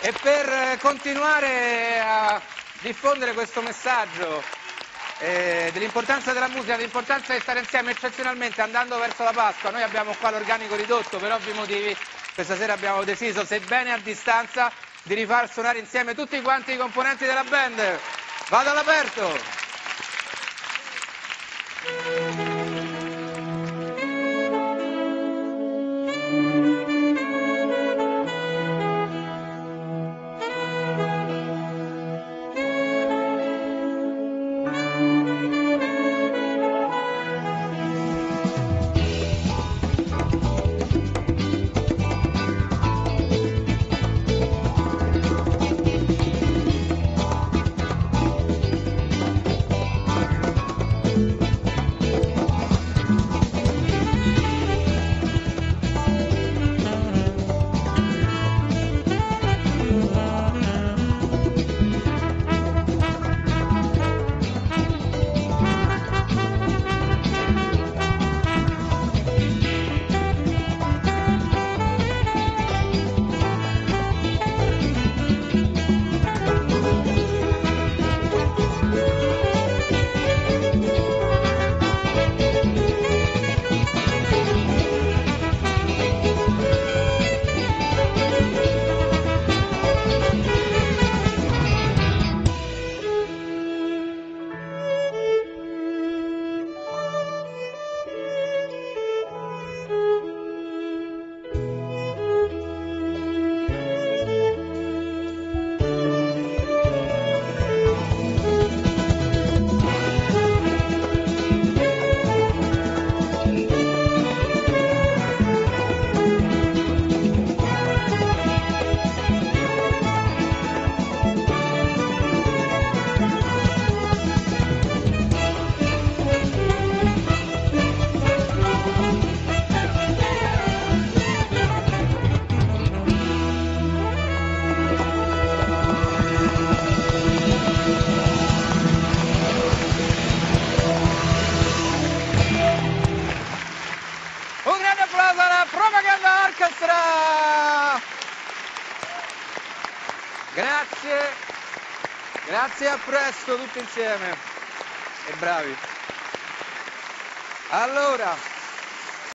E per eh, continuare a diffondere questo messaggio eh, dell'importanza della musica, dell'importanza di stare insieme eccezionalmente andando verso la Pasqua, noi abbiamo qua l'organico ridotto per ovvi motivi, questa sera abbiamo deciso, sebbene a distanza, di rifar suonare insieme tutti quanti i componenti della band. Vado all'aperto! Orchestra! Grazie, grazie a presto tutti insieme e bravi. Allora,